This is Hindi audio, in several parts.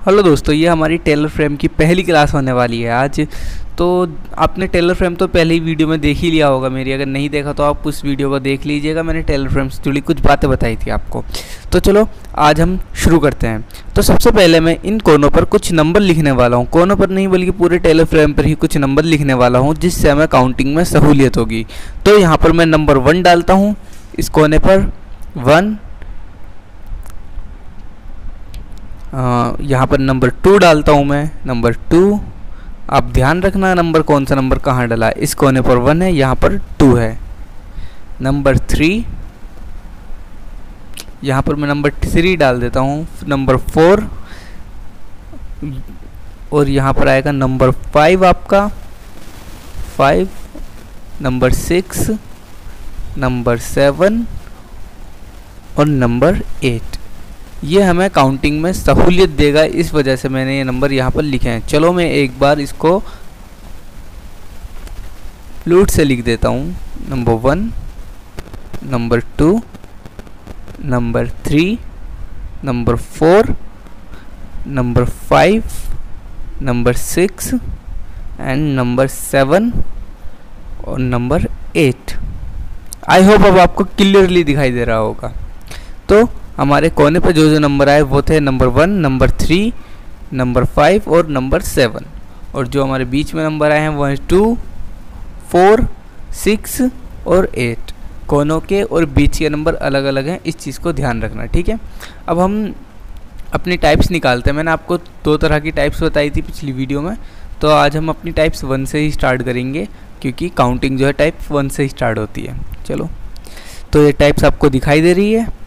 हेलो दोस्तों, ये हमारी टेलर फ्रेम की पहली क्लास होने वाली है आज। तो आपने टेलर फ्रेम तो पहले ही वीडियो में देख ही लिया होगा मेरी। अगर नहीं देखा तो आप उस वीडियो को देख लीजिएगा। मैंने टेलर फ्रेम से जुड़ी कुछ बातें बताई थी आपको। तो चलो, आज हम शुरू करते हैं। तो सबसे पहले मैं इन कोनों पर कुछ नंबर लिखने वाला हूँ। कोनों पर नहीं, बल्कि पूरे टेलर फ्रेम पर ही कुछ नंबर लिखने वाला हूँ, जिससे हमें काउंटिंग में सहूलियत होगी। तो यहाँ पर मैं नंबर वन डालता हूँ। इस कोने पर वन यहाँ पर नंबर टू डालता हूँ मैं, नंबर टू। आप ध्यान रखना नंबर कौन सा नंबर कहाँ डाला है इस कोने पर वन है, यहाँ पर टू है। नंबर थ्री, यहाँ पर मैं नंबर थ्री डाल देता हूँ, नंबर फोर, और यहाँ पर आएगा नंबर फाइव आपका। Five, number six, number seven, और नंबर एट। ये हमें काउंटिंग में सहूलियत देगा, इस वजह से मैंने ये नंबर यहाँ पर लिखे हैं। चलो मैं एक बार इसको फ्लूट से लिख देता हूँ। Number one number two number three number four number five number six and number seven और नंबर एट आई होप अब आपको क्लियरली दिखाई दे रहा होगा। तो हमारे कोने पर जो जो नंबर आए वो थे number one, number three, number five और नंबर सेवन। और जो हमारे बीच में नंबर आए हैं वो हैं टू, फोर, सिक्स और एट। कोनों के और बीच के नंबर अलग अलग हैं, इस चीज़ को ध्यान रखना, ठीक है? अब हम अपनी टाइप्स निकालते हैं। मैंने आपको दो तरह की टाइप्स बताई थी पिछली वीडियो में। तो आज हम अपनी टाइप्स वन से ही स्टार्ट करेंगे, क्योंकि काउंटिंग जो है टाइप वन से ही स्टार्ट होती है। चलो। तो ये टाइप्स आपको दिखाई दे रही है।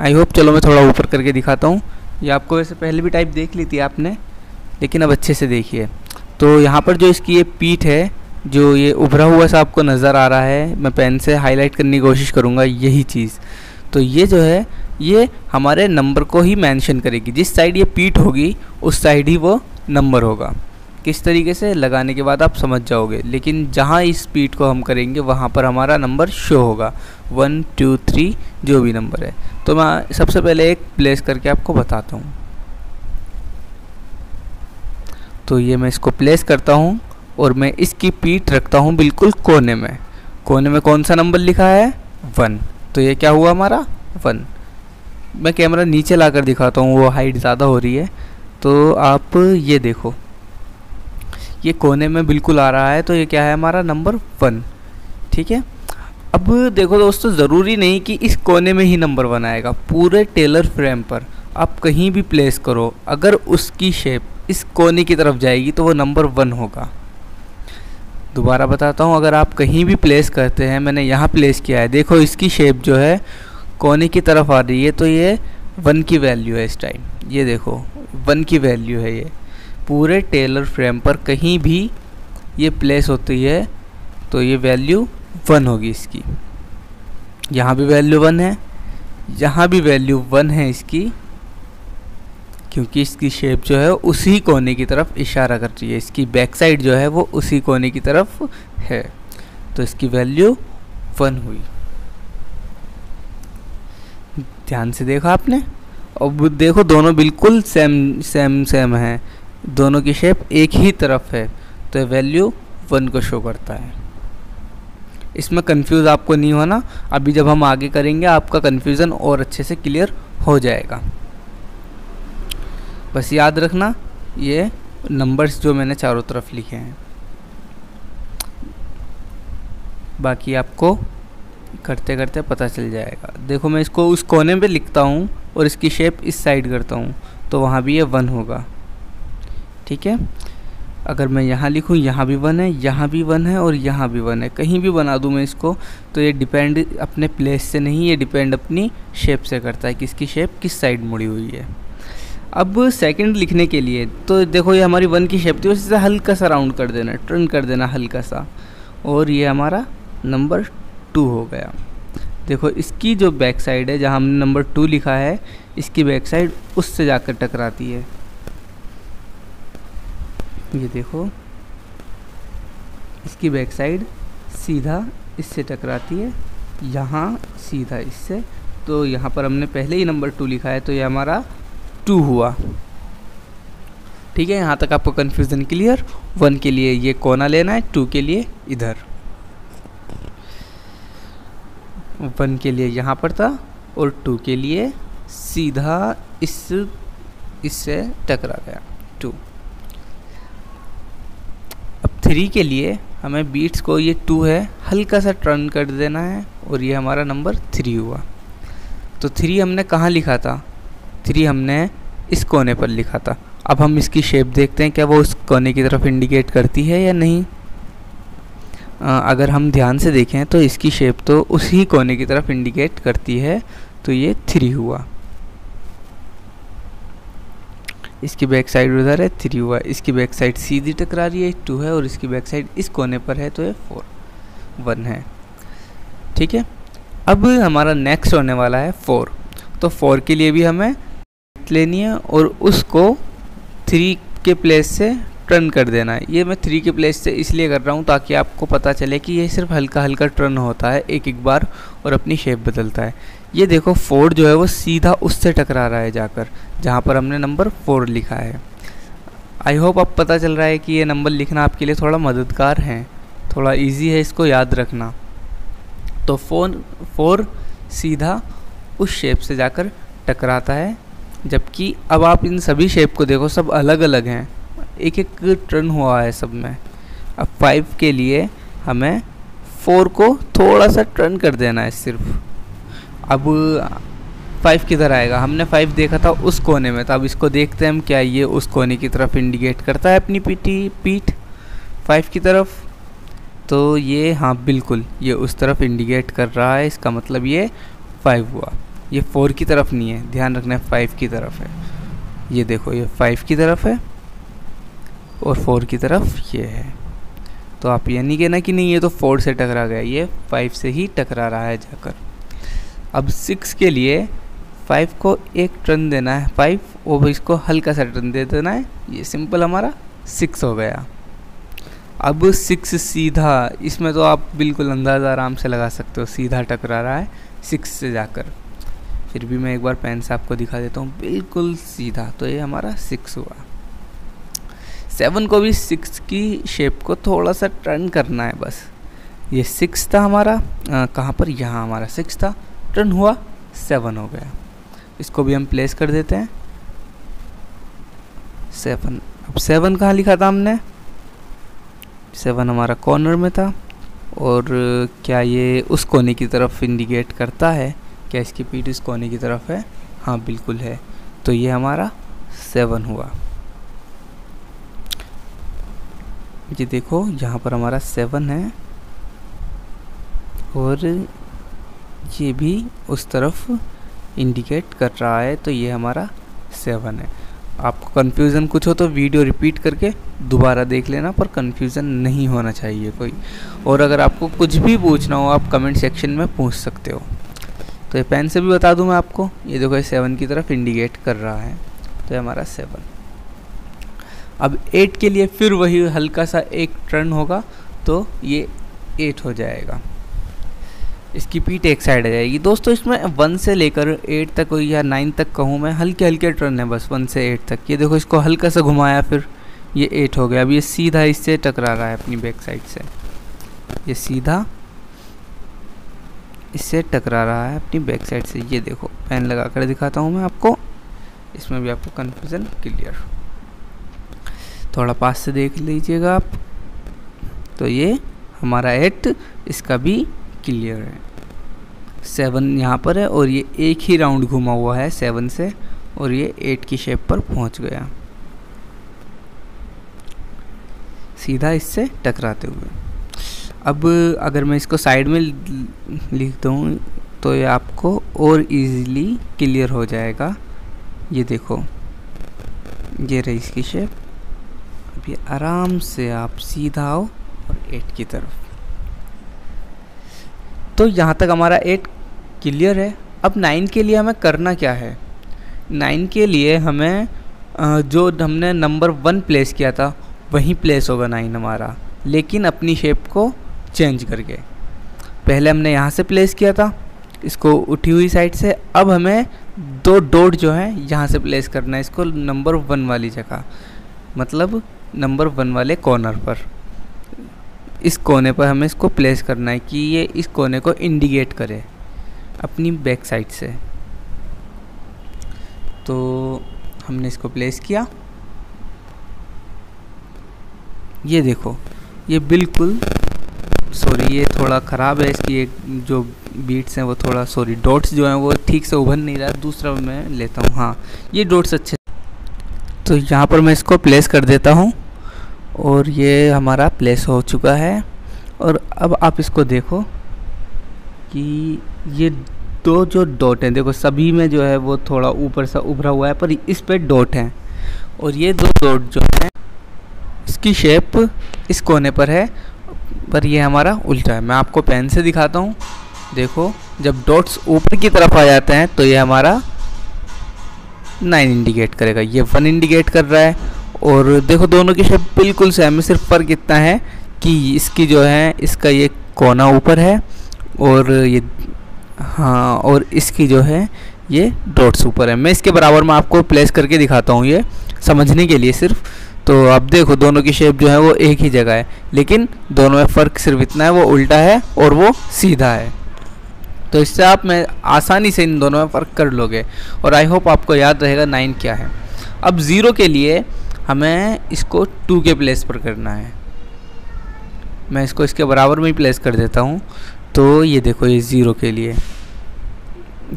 आई होप चलो मैं थोड़ा ऊपर करके दिखाता हूँ। ये आपको वैसे पहले भी टाइप देख ली थी आपने, लेकिन अब अच्छे से देखिए। तो यहाँ पर जो इसकी ये पीठ है, जो ये उभरा हुआ सा आपको नज़र आ रहा है, मैं पेन से हाईलाइट करने की कोशिश करूँगा यही चीज़। तो ये जो है, ये हमारे नंबर को ही मेंशन करेगी। जिस साइड ये पीठ होगी, उस साइड ही वो नंबर होगा। किस तरीके से लगाने के बाद आप समझ जाओगे। लेकिन जहाँ इस स्पीड को हम करेंगे, वहाँ पर हमारा नंबर शो होगा। वन टू थ्री जो भी नंबर है। तो मैं सबसे पहले एक प्लेस करके आपको बताता हूँ। तो ये मैं इसको प्लेस करता हूँ और मैं इसकी पीठ रखता हूँ बिल्कुल कोने में। कोने में कौन सा नंबर लिखा है? वन तो ये क्या हुआ हमारा? वन मैं कैमरा नीचे ला कर दिखाता हूँ, वो हाइट ज़्यादा हो रही है। तो आप ये देखो। ये कोने में बिल्कुल आ रहा है तो ये क्या है हमारा नंबर वन ठीक है? अब देखो दोस्तों, ज़रूरी नहीं कि इस कोने में ही नंबर वन आएगा, पूरे टेलर फ्रेम पर आप कहीं भी प्लेस करो, अगर उसकी शेप इस कोने की तरफ़ जाएगी तो वो नंबर वन होगा। दोबारा बताता हूँ, अगर आप कहीं भी प्लेस करते हैं, मैंने यहाँ प्लेस किया है, देखो इसकी शेप जो है, कोने की तरफ़ आ रही है तो ये वन की वैल्यू है इस टाइम ये देखो वन की वैल्यू है ये। पूरे टेलर फ्रेम पर कहीं भी ये प्लेस होती है तो ये वैल्यू वन होगी इसकी। यहाँ भी वैल्यू वन है, यहाँ भी वैल्यू वन है इसकी, क्योंकि इसकी शेप जो है उसी कोने की तरफ़ इशारा कर रही है। इसकी बैक साइड जो है वो उसी कोने की तरफ़ है। तो इसकी वैल्यू वन हुई। ध्यान से देखा आपने? और देखो दोनों बिल्कुल सेम सेम सेम हैं। दोनों की शेप एक ही तरफ़ है तो वैल्यू वन को शो करता है। इसमें कंफ्यूज आपको नहीं होना। अभी जब हम आगे करेंगे, आपका कंफ्यूज़न और अच्छे से क्लियर हो जाएगा। बस याद रखना, ये नंबर्स जो मैंने चारों तरफ़ लिखे हैं। बाकी आपको करते करते पता चल जाएगा। देखो, मैं इसको उस कोने पे लिखता हूँ और इसकी शेप इस साइड करता हूँ तो वहाँ भी ये वन होगा। ठीक है? अगर मैं यहाँ लिखूँ, यहाँ भी वन है, यहाँ भी वन है और यहाँ भी वन है। कहीं भी बना दूँ मैं इसको तो ये डिपेंड अपने प्लेस से नहीं, ये डिपेंड अपनी शेप से करता है कि इसकी शेप किस साइड मुड़ी हुई है। अब सेकंड लिखने के लिए तो देखो ये हमारी वन की शेप थी, उसी से हल्का सा राउंड कर देना टर्न कर देना हल्का सा। और ये हमारा नंबर टू हो गया। देखो, इसकी जो बैक साइड है, जहाँ हमने नंबर टू लिखा है, इसकी बैक साइड उससे जाकर टकराती है। ये देखो। इसकी बैक साइड सीधा इससे टकराती है, यहाँ सीधा इससे। तो यहाँ पर हमने पहले ही नंबर टू लिखा है तो ये हमारा टू हुआ। ठीक है, यहाँ तक आपको कन्फ्यूज़न क्लियर वन के लिए ये कोना लेना है टू के लिए इधर। वन के लिए यहाँ पर था, और टू के लिए सीधा इस, इससे टकरा गया टू अब थ्री के लिए हमें बीट्स को ये टू है हल्का सा टर्न कर देना है और ये हमारा नंबर थ्री हुआ। तो थ्री हमने कहाँ लिखा था? थ्री हमने इस कोने पर लिखा था। अब हम इसकी शेप देखते हैं क्या वो उस कोने की तरफ़ इंडिकेट करती है या नहीं? आ, अगर हम ध्यान से देखें तो इसकी शेप तो उसी कोने की तरफ़ इंडिकेट करती है तो ये थ्री हुआ। इसकी बैक साइड उधर है थ्री हुआ। इसकी बैक साइड सीधी टकरा रही है टू है, और इसकी बैक साइड इस कोने पर है तो ये फोर वन है। ठीक है? अब हमारा नेक्स्ट होने वाला है फोर तो फोर के लिए भी हमें लेनी है, और उसको थ्री के प्लेस से टर्न कर देना है। ये मैं थ्री के प्लेस से इसलिए कर रहा हूँ ताकि आपको पता चले कि ये सिर्फ़ हल्का हल्का टर्न होता है, एक एक बार, और अपनी शेप बदलता है। ये देखो फोर जो है वो सीधा उससे टकरा रहा है जाकर, जहाँ पर हमने नंबर फोर लिखा है। आई होप अब पता चल रहा है कि ये नंबर लिखना आपके लिए थोड़ा मददगार है। थोड़ा ईजी है इसको याद रखना। तो फ़ोन फोर सीधा उस शेप से जाकर टकराता है, जबकि अब आप इन सभी शेप को देखो, सब अलग अलग हैं। एक एक टर्न हुआ है सब में। अब फाइव के लिए हमें फोर को थोड़ा सा टर्न कर देना है सिर्फ़। अब फाइव किधर आएगा? हमने फाइव देखा था उस कोने में तो अब इसको देखते हैं हम क्या ये उस कोने की तरफ़ इंडिकेट करता है अपनी पीटी, पीठ फाइव की तरफ़। तो ये हाँ बिल्कुल, ये उस तरफ़ इंडिकेट कर रहा है, इसका मतलब ये फाइव हुआ। ये फोर की तरफ़ नहीं है, ध्यान रखना है फाइव की तरफ़ है। ये देखो, ये फाइव की तरफ़ है। और फोर की तरफ़ ये है। तो आप ये नहीं कहना कि नहीं, ये तो फोर से टकरा गया, ये फाइव से ही टकरा रहा है जाकर। अब सिक्स के लिए फाइव को एक टर्न देना है, फाइव और इसको हल्का सा टर्न दे देना है, ये सिंपल हमारा सिक्स हो गया। अब सिक्स सीधा, इसमें तो आप बिल्कुल अंदाज़ा आराम से लगा सकते हो, सीधा टकरा रहा है सिक्स से जाकर। फिर भी मैं एक बार पेन से आपको दिखा देता हूँ, बिल्कुल सीधा तो ये हमारा सिक्स हुआ। सेवन को भी सिक्स की शेप को थोड़ा सा टर्न करना है बस। ये सिक्स था हमारा कहाँ पर? यहाँ हमारा सिक्स था। टर्न हुआ सेवन हो गया। इसको भी हम प्लेस कर देते हैं। सेवन अब सेवन कहाँ लिखा था हमने? सेवन हमारा कॉर्नर में था। और क्या ये उस कोने की तरफ़ इंडिकेट करता है? क्या इसकी पीठ इस कोने की तरफ़ है? हाँ बिल्कुल है। तो ये हमारा सेवन हुआ। ये देखो, यहाँ पर हमारा सेवन है। और ये भी उस तरफ़ इंडिकेट कर रहा है तो ये हमारा सेवन है। आपको कन्फ्यूज़न कुछ हो तो वीडियो रिपीट करके दोबारा देख लेना, पर कन्फ्यूज़न नहीं होना चाहिए कोई। और अगर आपको कुछ भी पूछना हो, आप कमेंट सेक्शन में पूछ सकते हो। तो ये पेन से भी बता दूँ मैं आपको, ये देखो ये सेवन की तरफ़ इंडिकेट कर रहा है तो ये हमारा सेवन अब एट के लिए फिर वही हल्का सा एक टर्न होगा तो ये एट हो जाएगा। इसकी पीठ एक साइड आ जाएगी। दोस्तों, इसमें वन से लेकर एट तक या नाइन तक कहूँ मैं, हल्के हल्के टर्न है बस वन से एट तक। ये देखो, इसको हल्का सा घुमाया, फिर ये एट हो गया। अब ये सीधा इससे टकरा रहा है अपनी बैक साइड से। ये सीधा इससे टकरा रहा है अपनी बैक साइड से। ये देखो पेन लगा कर दिखाता हूँ मैं आपको। इसमें भी आपको कन्फ्यूज़न क्लियर थोड़ा पास से देख लीजिएगा आप। तो ये हमारा एट इसका भी क्लियर है। सेवन यहाँ पर है और ये एक ही राउंड घुमा हुआ है सेवन से और ये एट की शेप पर पहुँच गया। सीधा इससे टकराते हुए। अब अगर मैं इसको साइड में लिख दूँ तो ये आपको और इजीली क्लियर हो जाएगा। ये देखो, ये रही इसकी शेप ये आराम से आप सीधा आओ और एट की तरफ़। तो यहाँ तक हमारा एट क्लियर है। अब नाइन के लिए हमें करना क्या है? नाइन के लिए हमें जो हमने नंबर वन प्लेस किया था, वहीं प्लेस होगा नाइन हमारा। लेकिन अपनी शेप को चेंज करके। पहले हमने यहाँ से प्लेस किया था, इसको उठी हुई साइड से। अब हमें दो डॉट जो है, यहाँ से प्लेस करना है। इसको नंबर वन वाली जगह। मतलब नंबर वन वाले कॉर्नर पर। इस कोने पर हमें इसको प्लेस करना है कि ये इस कोने को इंडिकेट करे अपनी बैक साइड से। तो हमने इसको प्लेस किया। ये देखो, ये बिल्कुल सॉरी ये थोड़ा ख़राब है इसकी एक जो बीट्स हैं वो थोड़ा सॉरी डॉट्स जो हैं वो ठीक से उभर नहीं रहा। दूसरा मैं लेता हूँ हाँ ये डॉट्स अच्छे तो यहाँ पर मैं इसको प्लेस कर देता हूँ और ये हमारा प्लेस हो चुका है। और अब आप इसको देखो कि ये दो जो डॉट हैं, देखो सभी में जो है वो थोड़ा ऊपर सा उभरा हुआ है, पर इस पे डॉट हैं। और ये दो डॉट जो हैं, इसकी शेप इस कोने पर है, पर ये हमारा उल्टा है। मैं आपको पेन से दिखाता हूँ। देखो, जब डॉट्स ऊपर की तरफ़ आ जाते हैं तो ये हमारा नाइन इंडिकेट करेगा। ये वन इंडिकेट कर रहा है और देखो दोनों की शेप बिल्कुल सेम है, सिर्फ़ फ़र्क इतना है कि इसकी जो है, इसका ये कोना ऊपर है और ये हाँ और इसकी जो है, ये डॉट्स ऊपर है। मैं इसके बराबर में आपको प्लेस करके दिखाता हूँ ये, समझने के लिए सिर्फ़। तो आप देखो दोनों की शेप जो है वो एक ही जगह है, लेकिन दोनों में फ़र्क सिर्फ़ इतना है, वो उल्टा है और वो सीधा है। तो इससे आप मैं आसानी से इन दोनों में फ़र्क कर लोगे। और आई होप आपको याद रहेगा नाइन क्या है। अब ज़ीरो के लिए हमें इसको टू के प्लेस पर करना है। मैं इसको इसके बराबर में ही प्लेस कर देता हूँ। तो ये देखो, ये ज़ीरो के लिए।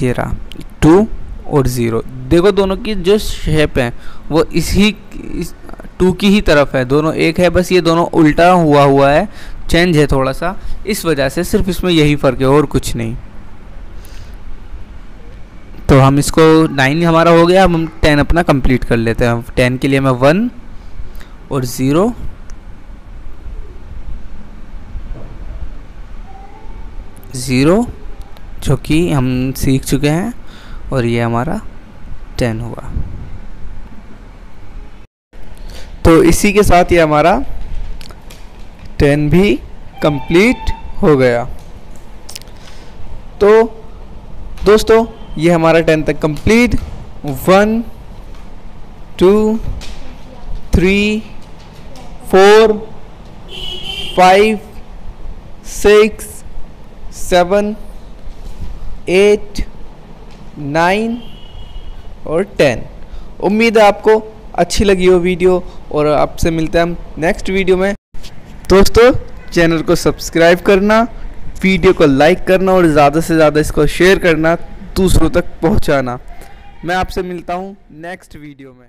ये रहा। टू और ज़ीरो देखो दोनों की जो शेप है, वो इसी, इस टू की ही तरफ़ है। दोनों एक है, बस ये दोनों उल्टा हुआ हुआ है। चेंज है थोड़ा सा। इस वजह से सिर्फ़ इसमें यही फ़र्क है, और कुछ नहीं। तो हम इसको नाइन हमारा हो गया, अब हम टेन अपना कंप्लीट कर लेते हैं। टेन के लिए मैं वन और ज़ीरो ज़ीरो जो कि हम सीख चुके हैं, और ये हमारा टेन हुआ। तो इसी के साथ ये हमारा टेन भी कंप्लीट हो गया। तो दोस्तों ये हमारा टेन तक complete. One, two, three, four, five, six, seven, eight, nine और टेन। उम्मीद है आपको अच्छी लगी हो वीडियो और आपसे मिलते हैं हम नेक्स्ट वीडियो में। दोस्तों, चैनल को सब्सक्राइब करना, वीडियो को लाइक करना और ज़्यादा से ज़्यादा इसको शेयर करना। दूसरों तक पहुंचाना। मैं आपसे मिलता हूँ नेक्स्ट वीडियो में।